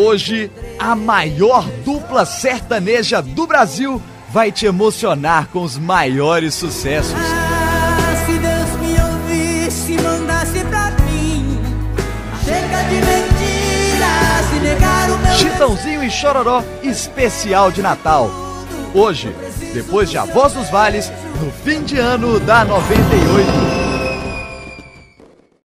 Hoje, a maior dupla sertaneja do Brasil vai te emocionar com os maiores sucessos. Chitãozinho e Chororó especial de Natal. Hoje, depois de A Voz dos Vales, no fim de ano da 98.